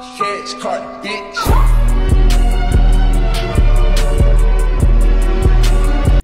shit's card bitch.